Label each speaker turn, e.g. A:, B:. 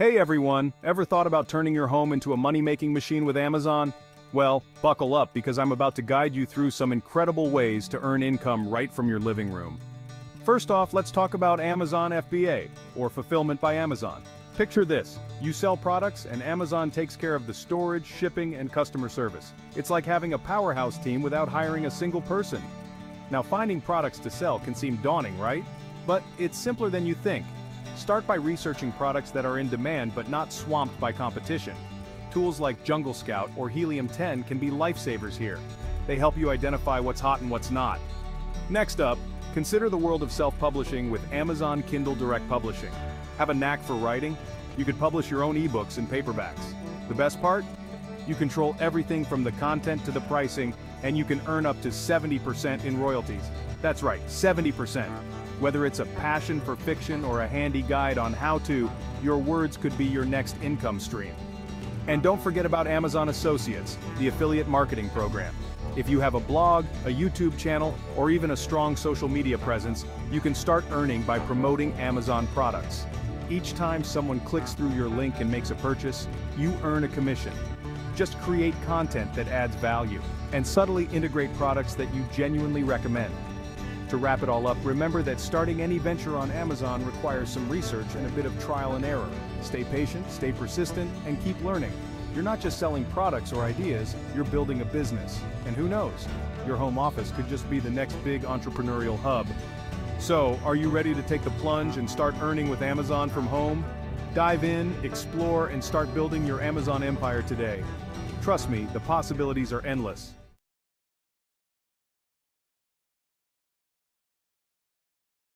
A: Hey everyone, ever thought about turning your home into a money-making machine with Amazon? Well, buckle up because I'm about to guide you through some incredible ways to earn income right from your living room. First off, let's talk about Amazon FBA, or Fulfillment by Amazon. Picture this, you sell products and Amazon takes care of the storage, shipping, and customer service. It's like having a powerhouse team without hiring a single person. Now finding products to sell can seem daunting, right? But it's simpler than you think. Start by researching products that are in demand but not swamped by competition. Tools like Jungle Scout or Helium 10 can be lifesavers here. They help you identify what's hot and what's not. Next up, consider the world of self-publishing with Amazon Kindle Direct Publishing. Have a knack for writing? You could publish your own ebooks and paperbacks. The best part? You control everything from the content to the pricing, and you can earn up to 70% in royalties. That's right, 70%. Whether it's a passion for fiction or a handy guide on how to, your words could be your next income stream. And don't forget about Amazon Associates, the affiliate marketing program. If you have a blog, a YouTube channel, or even a strong social media presence, you can start earning by promoting Amazon products. Each time someone clicks through your link and makes a purchase, you earn a commission. Just create content that adds value, and subtly integrate products that you genuinely recommend. To wrap it all up, remember that starting any venture on Amazon requires some research and a bit of trial and error. Stay patient, stay persistent, and keep learning. You're not just selling products or ideas, you're building a business. And who knows, your home office could just be the next big entrepreneurial hub. So, are you ready to take the plunge and start earning with Amazon from home? Dive in, explore, and start building your Amazon empire today. Trust me, the possibilities are endless.